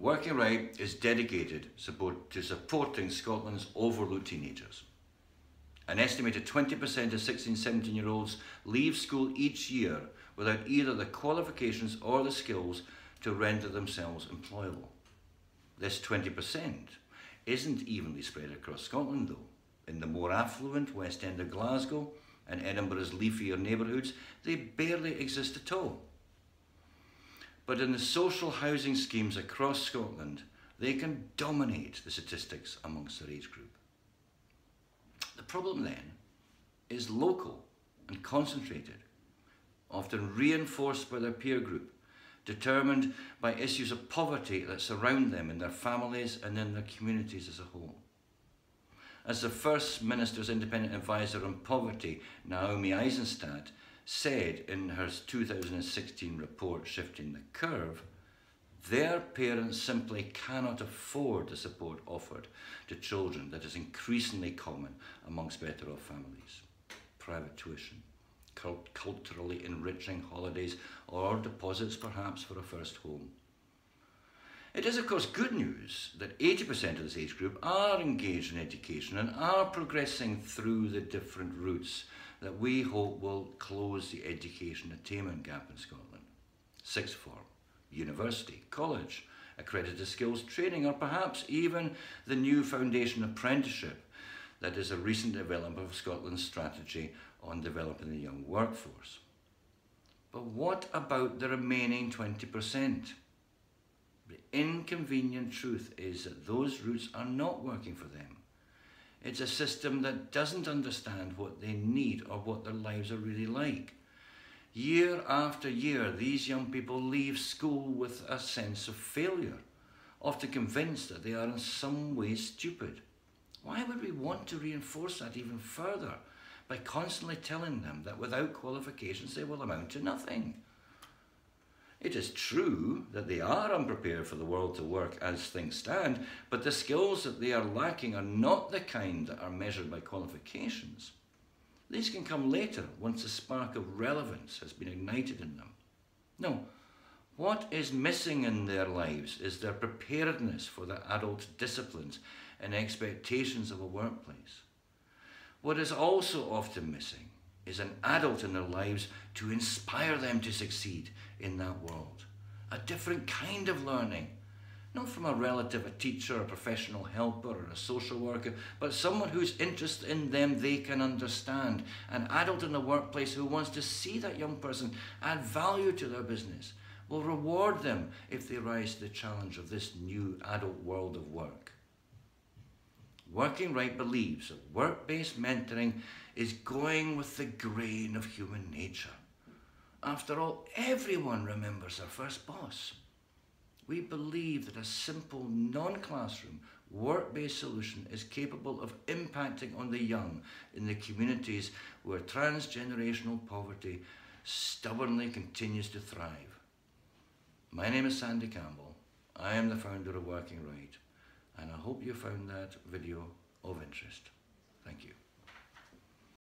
WorkingRite is dedicated support to supporting Scotland's overlooked teenagers. An estimated 20% of 16 17 year olds leave school each year without either the qualifications or the skills to render themselves employable. This 20% isn't evenly spread across Scotland though. In the more affluent West End of Glasgow and Edinburgh's leafier neighbourhoods, they barely exist at all. But in the social housing schemes across Scotland, they can dominate the statistics amongst their age group. The problem then is local and concentrated, often reinforced by their peer group, determined by issues of poverty that surround them in their families and in their communities as a whole. As the First Minister's Independent Advisor on Poverty, Naomi Eisenstadt, said in her 2016 report, Shifting the Curve, their parents simply cannot afford the support offered to children that is increasingly common amongst better off families. Private tuition, cult culturally enriching holidays, or deposits perhaps for a first home. It is, of course, good news that 80% of this age group are engaged in education and are progressing through the different routes that we hope will close the education attainment gap in Scotland. Sixth form, university, college, accredited skills training, or perhaps even the new foundation apprenticeship that is a recent development of Scotland's strategy on developing the young workforce. But what about the remaining 20%? The inconvenient truth is that those routes are not working for them. It's a system that doesn't understand what they need or what their lives are really like. Year after year, these young people leave school with a sense of failure, often convinced that they are in some way stupid. Why would we want to reinforce that even further by constantly telling them that without qualifications they will amount to nothing? It is true that they are unprepared for the world to work as things stand, but the skills that they are lacking are not the kind that are measured by qualifications. These can come later once a spark of relevance has been ignited in them. No, what is missing in their lives is their preparedness for the adult disciplines and expectations of a workplace. What is also often missing is an adult in their lives to inspire them to succeed in that world. A different kind of learning, not from a relative, a teacher, a professional helper, or a social worker, but someone whose interest in them they can understand. An adult in the workplace who wants to see that young person add value to their business, will reward them if they rise to the challenge of this new adult world of work. WorkingRite believes that work based mentoring is going with the grain of human nature. After all, everyone remembers their first boss. We believe that a simple, non classroom, work based solution is capable of impacting on the young in the communities where transgenerational poverty stubbornly continues to thrive. My name is Sandy Campbell. I am the founder of WorkingRite and I hope you found that video of interest. Thank you.